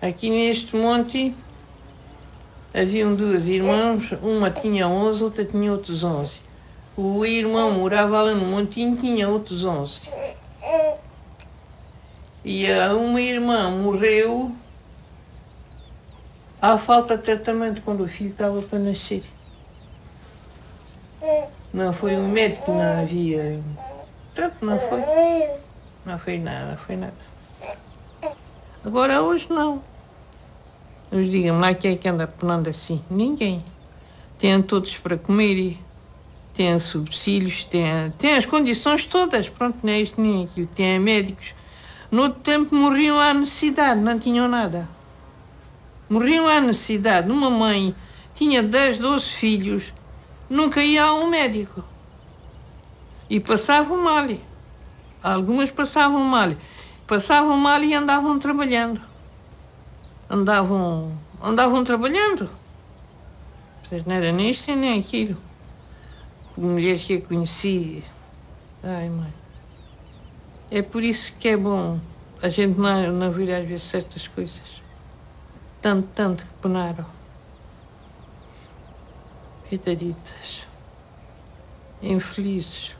Aqui neste monte haviam duas irmãs, uma tinha 11, outra tinha outros 11. O irmão morava lá no montinho, tinha outros 11. E uma irmã morreu à falta de tratamento quando o filho estava para nascer. Não foi um médico, não havia. Não foi. Não foi nada, foi nada. Agora hoje não. Hoje digam lá quem é que anda penando assim. Ninguém. Têm todos para comer, têm subsídios, têm, têm as condições todas. Pronto, nem isto nem aquilo. Têm médicos. No outro tempo morriam à necessidade, não tinham nada. Morriam à necessidade. Uma mãe tinha 10, 12 filhos, nunca ia a um médico. E passavam mal. Algumas passavam mal. Passavam mal e andavam trabalhando. Andavam, andavam trabalhando. Não era nem isto nem aquilo. Mulheres que eu conheci. Ai, mãe. É por isso que é bom a gente não, não vir às vezes certas coisas. Tanto, tanto que penaram. Coitaditas. Infelizes.